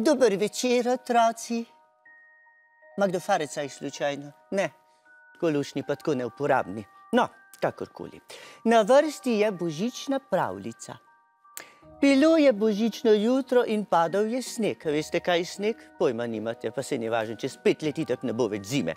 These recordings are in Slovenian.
Dober večer, otroci. Ma kdo fareca je slučajno? Ne, tako lušni pa tako neuporabni. No, kakorkoli. Na vrsti je božična pravljica. Bilo je božično jutro in padal je sneg. Veste, kaj je sneg? Pojma nimate, pa se ni važno, čez pet let itak ne bo več zime.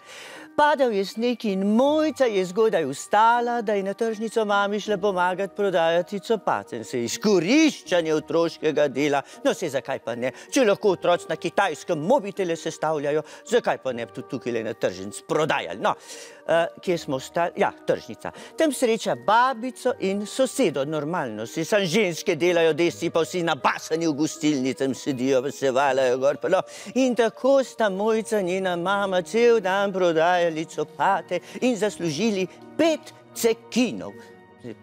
Padal je sneg in mojca je zgodaj ustala, da je na tržnico mami šla pomagati prodajati copate. Se izkoriščanje otroškega dela, no se zakaj pa ne? Če lahko otroci na kitajskem mobitele sestavljajo, zakaj pa ne bi tudi tukaj na tržnic prodajali? No, uh, kje smo ostali? Ja, tržnica. Tam sreča babico in sosedo, normalno, si sam ženske delajo desno mesti, pa vsi napasani v gostilnicah sedijo, pa se valajo gor. No. In tako sta mojca njena mama cel dan prodajali copate in zaslužili pet cekinov.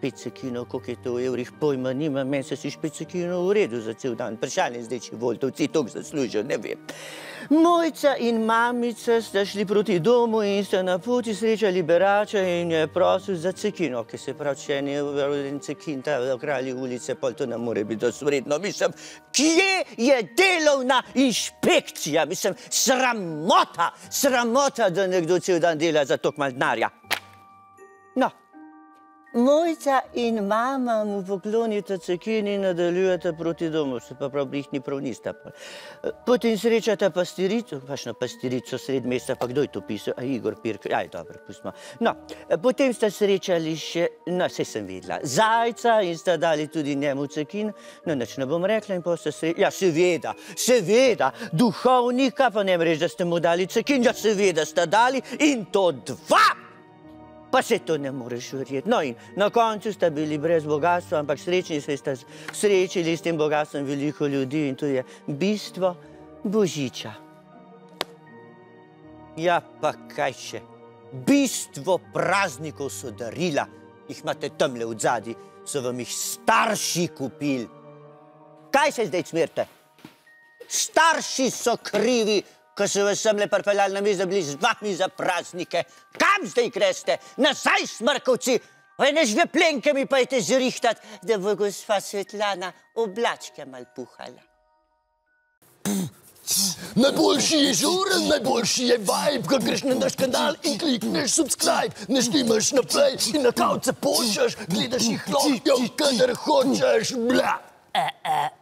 Pet cekinov, koliko je to v evrih, pojma nima, meni se si pet cekinov v redu za cel dan. Vprašanje zdaj, če voltovci toliko zaslužijo, ne vem. Mojca in mamica sta šli proti domu in sta na poti srečali berača in je prosil za cekino, ki se pravi, če ne je cekin ta v kralji ulice, pol to ne more biti dosvredno. Mislim, kje je delovna inšpekcija? Mislim, sramota, sramota, da nekdo cel dan dela za tok mal denarja. No, Mojca in mama mu poklonita cekini in nadaljujeta proti domu, se pa prav brihni prav nista. Potem srečata pastirico, pašno pastirico sred mesta, pa kdo je to pisal? A Igor Pirk, aj dobro, pustimo. No, potem sta srečali še, no, se sem videla, zajca in sta dali tudi njemu cekin, no, nič ne bom rekla in pa sta srečali, ja, seveda, seveda, duhovnika, pa ne mrež, da ste mu dali cekin, ja, seveda sta dali in to dva! Pa se to ne moreš verjeti. No in na koncu sta bili brez bogatstva, ampak srečni se sta srečili s tem bogatstvom veliko ljudi in to je bistvo Božiča. Ja, pa kaj še? Bistvo praznikov so darila, jih imate tamle v zadnji, so vam jih starši kupili. Kaj se zdaj smirte? Starši so krivi, ko so vas sem le pripeljali na mizo, bili z vami za praznike. Kam zdaj greste? Nazaj, smrkovci! Oj, ne žve plenke mi pa je te zrihtati, da bo gospa Svetlana oblačke mal puhala. Najboljši je žuren, najboljši je vibe, ko greš na naš kanal in klikneš subscribe, ne štimaš naprej in na kavce počeš, gledaš jih lahko, kadar hočeš, bla. E, e,